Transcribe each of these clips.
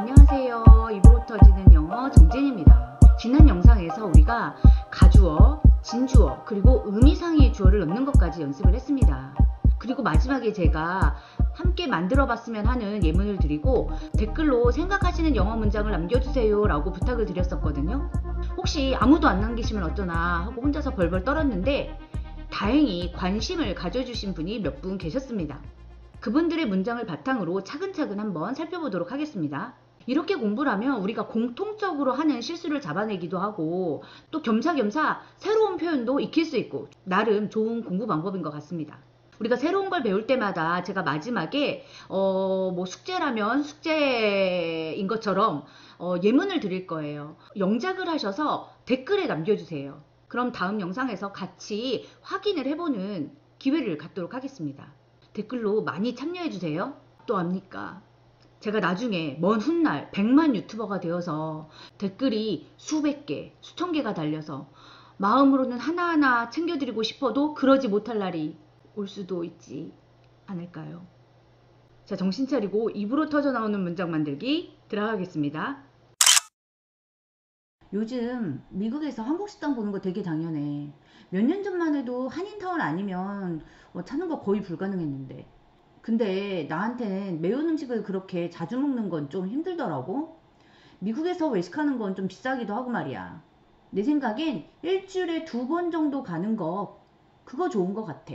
안녕하세요. 입으로 터지는 영어 정진입니다. 지난 영상에서 우리가 가주어, 진주어, 그리고 의미상의 주어를 넣는 것까지 연습을 했습니다. 그리고 마지막에 제가 함께 만들어 봤으면 하는 예문을 드리고 댓글로 생각하시는 영어 문장을 남겨주세요 라고 부탁을 드렸었거든요. 혹시 아무도 안 남기시면 어쩌나 하고 혼자서 벌벌 떨었는데 다행히 관심을 가져주신 분이 몇 분 계셨습니다. 그분들의 문장을 바탕으로 차근차근 한번 살펴보도록 하겠습니다. 이렇게 공부를 하면 우리가 공통적으로 하는 실수를 잡아내기도 하고 또 겸사겸사 새로운 표현도 익힐 수 있고 나름 좋은 공부 방법인 것 같습니다. 우리가 새로운 걸 배울 때마다 제가 마지막에 어 뭐 숙제라면 숙제인 것처럼 어 예문을 드릴 거예요. 영작을 하셔서 댓글에 남겨주세요. 그럼 다음 영상에서 같이 확인을 해보는 기회를 갖도록 하겠습니다. 댓글로 많이 참여해주세요. 또 압니까? 제가 나중에 먼 훗날 100만 유튜버가 되어서 댓글이 수백 개, 수천 개가 달려서 마음으로는 하나하나 챙겨드리고 싶어도 그러지 못할 날이 올 수도 있지 않을까요? 자, 정신 차리고 입으로 터져 나오는 문장 만들기 들어가겠습니다. 요즘 미국에서 한국 식당 보는 거 되게 당연해. 몇 년 전만 해도 한인타운 아니면 뭐 찾는 거 거의 불가능했는데. 근데 나한테는 매운 음식을 그렇게 자주 먹는 건 좀 힘들더라고. 미국에서 외식하는 건 좀 비싸기도 하고 말이야. 내 생각엔 일주일에 두 번 정도 가는 거 그거 좋은 거 같아.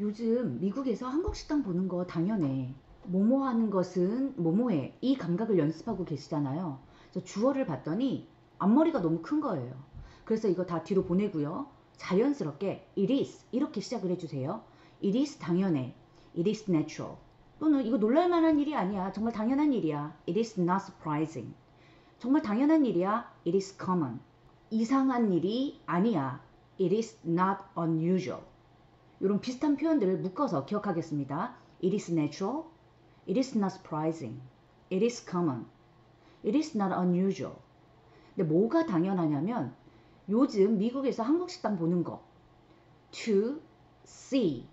요즘 미국에서 한국 식당 보는 거 당연해. 뭐뭐 하는 것은 뭐뭐해. 이 감각을 연습하고 계시잖아요. 그래서 주어를 봤더니 앞머리가 너무 큰 거예요. 그래서 이거 다 뒤로 보내고요. 자연스럽게 it is 이렇게 시작을 해주세요. it is 당연해. It is natural. 또는 이거 놀랄만한 일이 아니야. 정말 당연한 일이야. it is not surprising. 정말 당연한 일이야. it is common. 이상한 일이 아니야. it is not unusual. 이런 비슷한 표현들을 묶어서 기억하겠습니다. it is natural. it is not surprising. it is common. it is not unusual. 근데 뭐가 당연하냐면 요즘 미국에서 한국 식당 보는 거 to see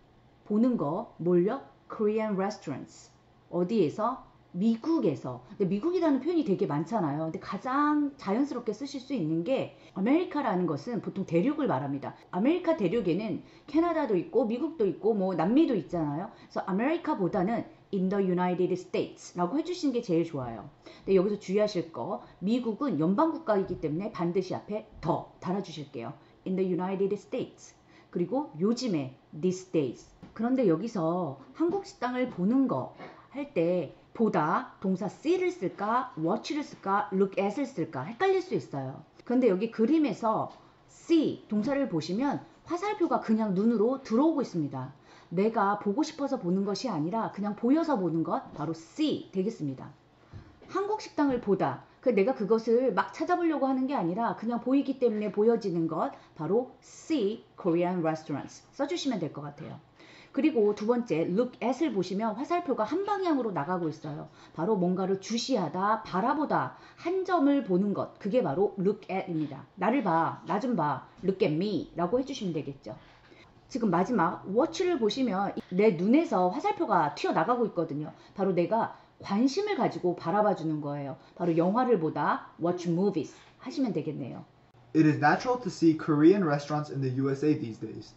보는 거 뭘요? Korean restaurants 어디에서? 미국에서 근데 미국이라는 표현이 되게 많잖아요. 근데 가장 자연스럽게 쓰실 수 있는 게 아메리카라는 것은 보통 대륙을 말합니다. 아메리카 대륙에는 캐나다도 있고 미국도 있고 뭐 남미도 있잖아요. 그래서 아메리카보다는 in the United States라고 해주시는 게 제일 좋아요. 근데 여기서 주의하실 거 미국은 연방 국가이기 때문에 반드시 앞에 더 달아주실게요. in the United States 그리고 요즘에 these days 그런데 여기서 한국 식당을 보는 거 할 때 보다 동사 see를 쓸까 watch를 쓸까 look at을 쓸까 헷갈릴 수 있어요. 그런데 여기 그림에서 see 동사를 보시면 화살표가 그냥 눈으로 들어오고 있습니다. 내가 보고 싶어서 보는 것이 아니라 그냥 보여서 보는 것 바로 see 되겠습니다. 한국 식당을 보다 그 내가 그것을 막 찾아보려고 하는 게 아니라 그냥 보이기 때문에 보여지는 것 바로 see Korean restaurants 써주시면 될 것 같아요. 그리고 두 번째 look at을 보시면 화살표가 한 방향으로 나가고 있어요. 바로 뭔가를 주시하다, 바라보다, 한 점을 보는 것. 그게 바로 look at입니다. 나를 봐, 나 좀 봐, look at me 라고 해주시면 되겠죠. 지금 마지막 watch를 보시면 내 눈에서 화살표가 튀어나가고 있거든요. 바로 내가 관심을 가지고 바라봐 주는 거예요. 바로 영화를 보다 watch movies 하시면 되겠네요. It is natural to see Korean restaurants in the USA these days.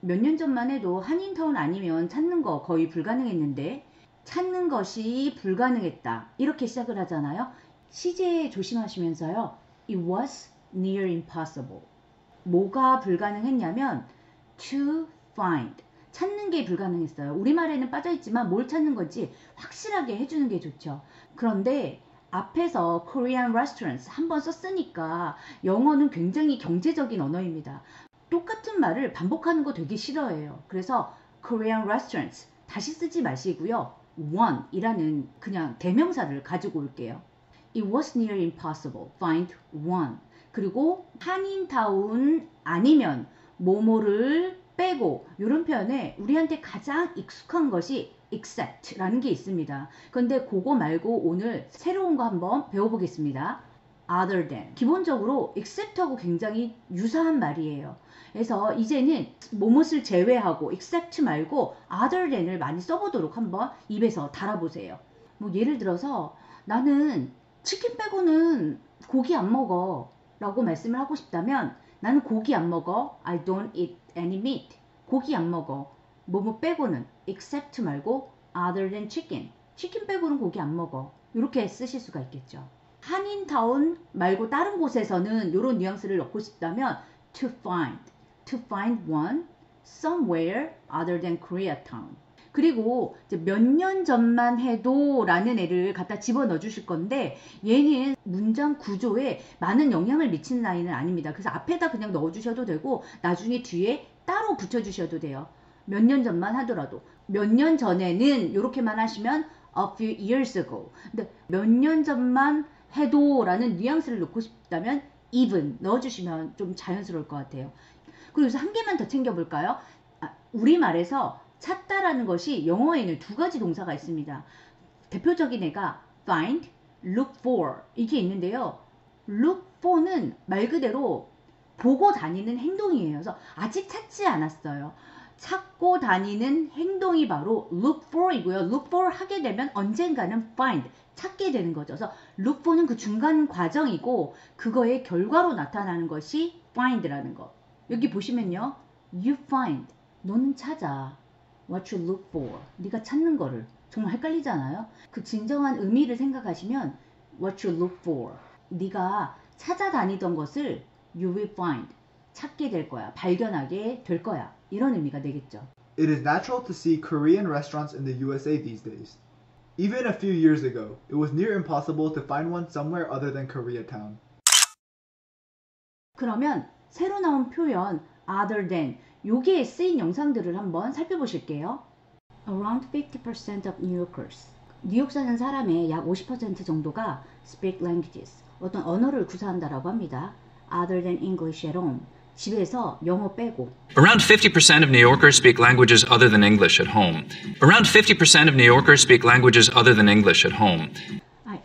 몇 년 전만 해도 한인타운 아니면 찾는 거 거의 불가능했는데 찾는 것이 불가능했다. 이렇게 시작을 하잖아요. 시제 조심하시면서요. It was near impossible. 뭐가 불가능했냐면 to find. 찾는 게 불가능했어요. 우리말에는 빠져있지만 뭘 찾는 건지 확실하게 해주는 게 좋죠. 그런데 앞에서 Korean restaurants 한번 썼으니까 영어는 굉장히 경제적인 언어입니다. 똑같은 말을 반복하는 거 되게 싫어해요. 그래서 Korean restaurants 다시 쓰지 마시고요. one 이라는 그냥 대명사를 가지고 올게요. It was near impossible. Find one. 그리고 한인타운 아니면 뭐뭐를 빼고 이런 표현에 우리한테 가장 익숙한 것이 except라는 게 있습니다. 근데 그거 말고 오늘 새로운 거 한번 배워보겠습니다. other than. 기본적으로 except하고 굉장히 유사한 말이에요. 그래서 이제는 뭐뭇을 제외하고 except 말고 other than을 많이 써보도록 한번 입에서 달아보세요. 뭐 예를 들어서 나는 치킨 빼고는 고기 안 먹어 라고 말씀을 하고 싶다면 나는 고기 안 먹어. I don't eat any meat. 고기 안 먹어. 뭐뭐 빼고는 except 말고 other than chicken. 치킨 빼고는 고기 안 먹어. 이렇게 쓰실 수가 있겠죠. 한인타운 말고 다른 곳에서는 이런 뉘앙스를 넣고 싶다면 to find, to find one somewhere other than Koreatown. 그리고 몇 년 전만 해도 라는 애를 갖다 집어넣어 주실 건데 얘는 문장 구조에 많은 영향을 미치는 아이는 아닙니다. 그래서 앞에다 그냥 넣어 주셔도 되고 나중에 뒤에 따로 붙여 주셔도 돼요. 몇 년 전만 하더라도 몇 년 전에는 이렇게만 하시면 a few years ago. 근데 몇 년 전만 해도 라는 뉘앙스를 넣고 싶다면 even 넣어주시면 좀 자연스러울 것 같아요. 그리고 한 개만 더 챙겨볼까요? 아, 우리말에서 찾다라는 것이 영어에는 두 가지 동사가 있습니다. 대표적인 애가 find, look for 이게 있는데요. look for는 말 그대로 보고 다니는 행동이에요. 그래서 아직 찾지 않았어요. 찾고 다니는 행동이 바로 look for이고요. look for 하게 되면 언젠가는 find, 찾게 되는 거죠. 그래서 look for는 그 중간 과정이고 그거의 결과로 나타나는 것이 find라는 거. 여기 보시면요. you find, 너는 찾아. what you look for, 네가 찾는 거를. 정말 헷갈리지 않아요? 그 진정한 의미를 생각하시면 what you look for, 네가 찾아다니던 것을 you will find, 찾게 될 거야. 발견하게 될 거야. 이런 의미가 되겠죠. It is natural to see Korean restaurants in the USA these days. Even a few years ago, it was near impossible to find one somewhere other than Koreatown. 그러면 새로 나온 표현 other than 여기에 쓰인 영상들을 한번 살펴보실게요. Around 50% of New Yorkers. 뉴욕 사는 사람의 약 50% 정도가 speak languages. 어떤 언어를 구사한다라고 합니다. Other than English at home. 집에서 영어 빼고. Around 50% of New Yorkers speak languages other than English at home. Around 50% of New Yorkers speak languages other than English at home.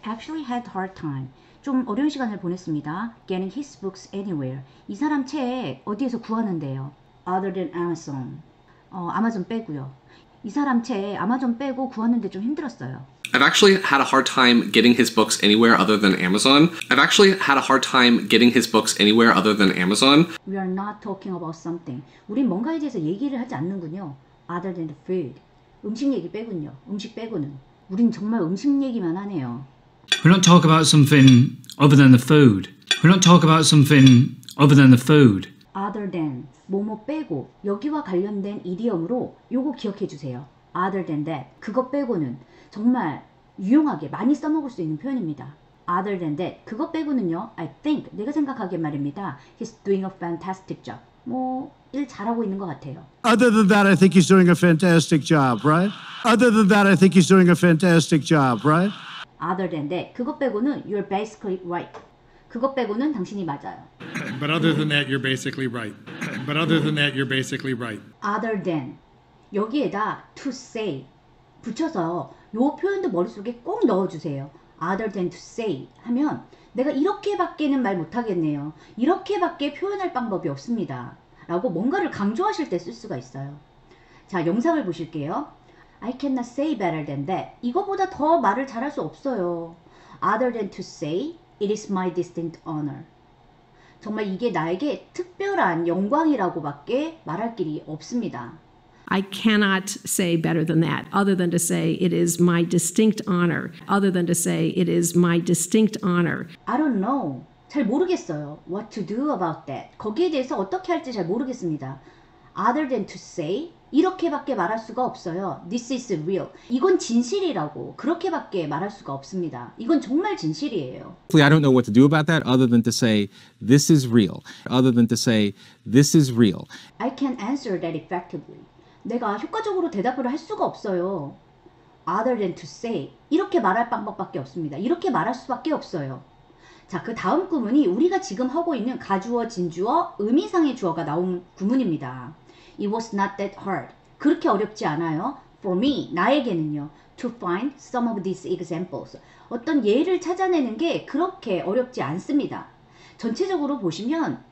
Actually had hard time. 좀 어려운 시간을 보냈습니다. Getting his books anywhere. 이 사람 책 어디에서 구하는데요? Other than Amazon. 어, 아마존 빼고요. 이 사람 책 아마존 빼고 구하는데 좀 힘들었어요. I've actually had a hard time getting his books anywhere other than Amazon. I've actually had a hard time getting his books anywhere other than Amazon. We are not talking about something. 우린 뭔가에 대해서 얘기를 하지 않는군요. Other than the food. 음식 얘기 빼군요. 음식 빼고는. 우린 정말 음식 얘기만 하네요. We don't talk about something other than the food. We don't talk about something other than the food. other than 뭐뭐 빼고 여기와 관련된 이디엄으로 요거 기억해 주세요. other than that 그것 빼고는 정말 유용하게 많이 써먹을 수 있는 표현입니다. other than that 그것 빼고는요. I think 내가 생각하기에 말입니다. He's doing a fantastic job. 뭐 일 잘하고 있는 것 같아요. Other than that, I think he's doing a fantastic job, right? Other than that, I think he's doing a fantastic job, right? Other than that 그것 빼고는 you're basically right. 그것 빼고는 당신이 맞아요. But other than that, you're basically right. But other than that, you're basically right. other than 여기에다 to say 붙여서 요 표현도 머릿속에 꼭 넣어주세요. other than to say 하면 내가 이렇게밖에는 말 못하겠네요. 이렇게밖에 표현할 방법이 없습니다. 라고 뭔가를 강조하실 때 쓸 수가 있어요. 자, 영상을 보실게요. I cannot say better than that. 이거보다 더 말을 잘할 수 없어요. Other than to say, it is my distinct honor. 정말 이게 나에게 특별한 영광이라고밖에 말할 길이 없습니다. I cannot say better than that, other than to say it is my distinct honor, other than to say it is my distinct honor. I don't know. 잘 모르겠어요. What to do about that. 거기에 대해서 어떻게 할지 잘 모르겠습니다. Other than to say 이렇게밖에 말할 수가 없어요. This is real. 이건 진실이라고 그렇게밖에 말할 수가 없습니다. 이건 정말 진실이에요. I don't know what to do about that other than to say this is real. Other than to say this is real. I can answer that effectively. 내가 효과적으로 대답을 할 수가 없어요. Other than to say 이렇게 말할 방법밖에 없습니다. 이렇게 말할 수밖에 없어요. 자, 그 다음 구문이 우리가 지금 하고 있는 가주어, 진주어, 의미상의 주어가 나온 구문입니다. It was not that hard. 그렇게 어렵지 않아요. For me, 나에게는요. To find some of these examples. 어떤 예를 찾아내는 게 그렇게 어렵지 않습니다. 전체적으로 보시면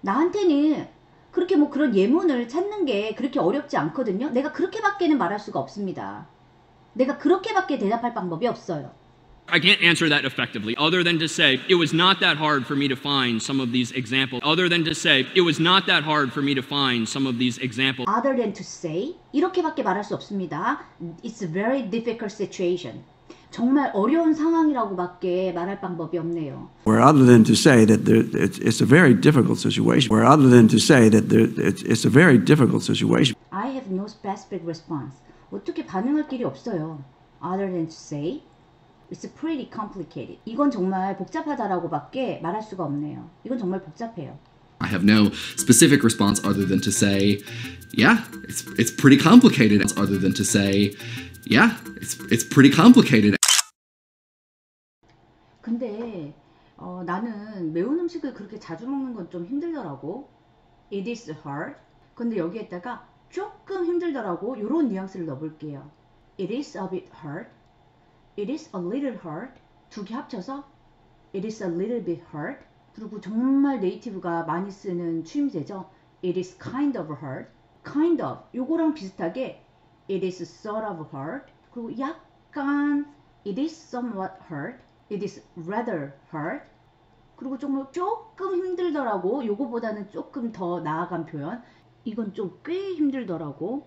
나한테는 그렇게 뭐 그런 예문을 찾는 게 그렇게 어렵지 않거든요. 내가 그렇게밖에는 말할 수가 없습니다. 내가 그렇게밖에 대답할 방법이 없어요. I can't answer that effectively other than to say it was not that hard for me to find some of these examples. Other than to say it was not that hard for me to find some of these examples. Other than to say 이렇게밖에 말할 수 없습니다. It's a very difficult situation. 정말 어려운 상황이라고밖에 말할 방법이 없네요. Where other than to say that there, it's, it's a very difficult situation. Where other than to say that there, it's, it's a very difficult situation. I have no specific response. 어떻게 반응할 길이 없어요. Other than to say It's pretty complicated. 이건 정말 복잡하다라고밖에 말할 수가 없네요. 이건 정말 복잡해요. I have no specific response other than to say, yeah, it's it's pretty complicated. Other than to say, yeah, it's it's pretty complicated. 근데 어, 나는 매운 음식을 그렇게 자주 먹는 건 좀 힘들더라고. It is hard. 근데 여기에다가 조금 힘들더라고. 이런 뉘앙스를 넣어볼게요. It is a bit hard. It is a little hard. 두 개 합쳐서 It is a little bit hard. 그리고 정말 네이티브가 많이 쓰는 추임새죠. It is kind of hard. kind of 요거랑 비슷하게 It is sort of hard. 그리고 약간 It is somewhat hard. It is rather hard. 그리고 정말 조금 힘들더라고. 요거보다는 조금 더 나아간 표현. 이건 좀 꽤 힘들더라고.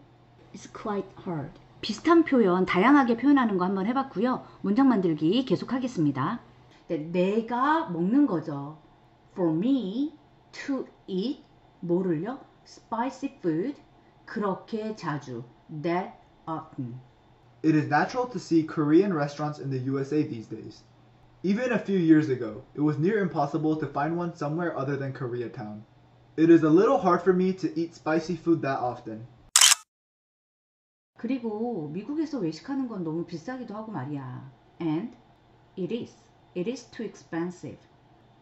It's quite hard. 비슷한 표현 다양하게 표현하는 거 한번 해봤고요. 문장 만들기 계속하겠습니다. 네, 내가 먹는 거죠. For me to eat 뭐를요? Spicy food 그렇게 자주 that often. It is natural to see Korean restaurants in the USA these days. Even a few years ago, it was near impossible to find one somewhere other than Koreatown. It is a little hard for me to eat spicy food that often. 그리고 미국에서 외식하는 건 너무 비싸기도 하고 말이야. And it is. It is too expensive.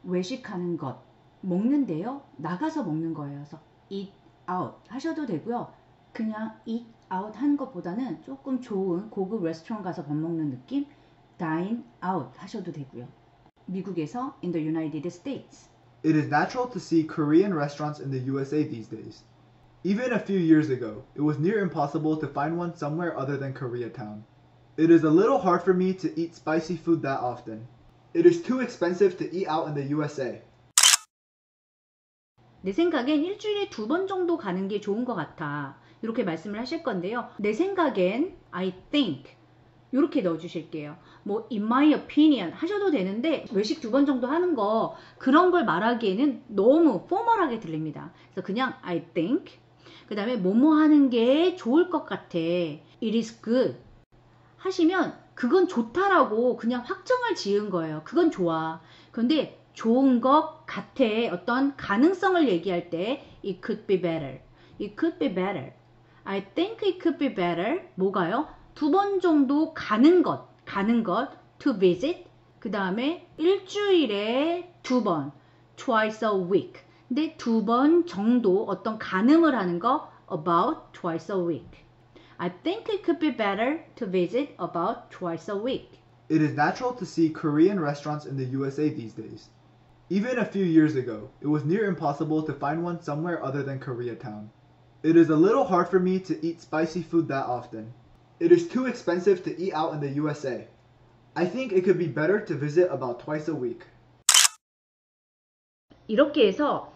외식하는 것. 먹는데요. 나가서 먹는 거예요. eat out 하셔도 되고요. 그냥 eat out 하는 것보다는 조금 좋은 고급 레스토랑 가서 밥 먹는 느낌 dine out 하셔도 되고요. 미국에서 in the United States. It is natural to see Korean restaurants in the USA these days. Even a few years ago, it was near impossible to find one somewhere other than Koreatown. It is a little hard for me to eat spicy food that often. It is too expensive to eat out in the USA. 내 생각엔 일주일에 두 번 정도 가는 게 좋은 것 같아. 이렇게 말씀을 하실 건데요. 내 생각엔 I think 이렇게 넣어주실게요. 뭐 in my opinion 하셔도 되는데 외식 두 번 정도 하는 거 그런 걸 말하기에는 너무 포멀하게 들립니다. 그래서 그냥 I think 그 다음에 뭐뭐 하는 게 좋을 것 같아. It is good 하시면 그건 좋다라고 그냥 확정을 지은 거예요. 그건 좋아. 그런데 좋은 것 같아 어떤 가능성을 얘기할 때 it could be better. It could be better. I think it could be better. 뭐가요? 두 번 정도 가는 것, 가는 것, to visit. 그 다음에 일주일에 두 번, twice a week. 근데 두 번 정도 어떤 가늠을 하는 거, about twice a week. I think it could be better to visit about twice a week. It is natural to see Korean restaurants in the USA these days. Even a few years ago, it was near impossible to find one somewhere other than Koreatown. It is a little hard for me to eat spicy food that often. It is too expensive to eat out in the USA. I think it could be better to visit about twice a week. 이렇게 해서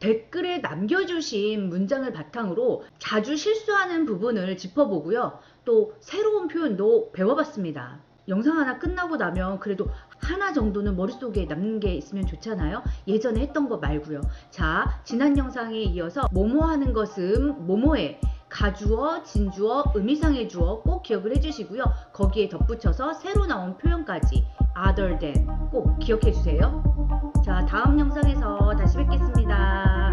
댓글에 남겨주신 문장을 바탕으로 자주 실수하는 부분을 짚어보고요. 또 새로운 표현도 배워봤습니다. 영상 하나 끝나고 나면 그래도 하나 정도는 머릿속에 남는 게 있으면 좋잖아요. 예전에 했던 거 말고요. 자, 지난 영상에 이어서 뭐뭐 하는 것은 뭐뭐해. 가주어, 진주어, 의미상의 주어 꼭 기억을 해주시고요. 거기에 덧붙여서 새로 나온 표현까지 other than 꼭 기억해 주세요. 자, 다음 영상에서 다시 뵙겠습니다.